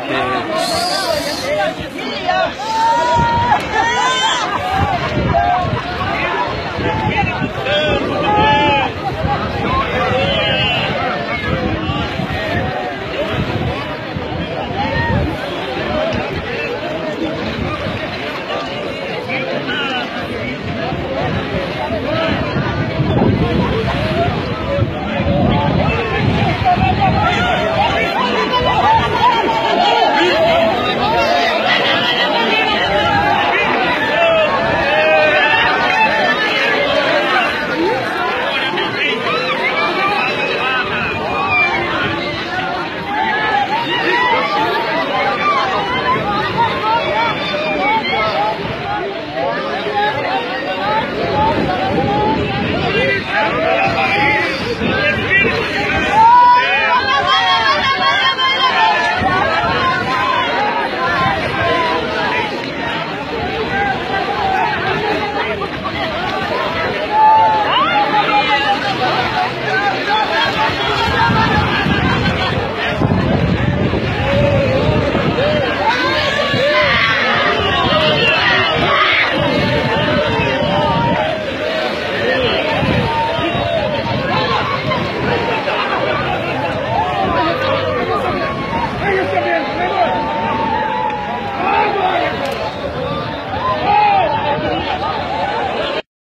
de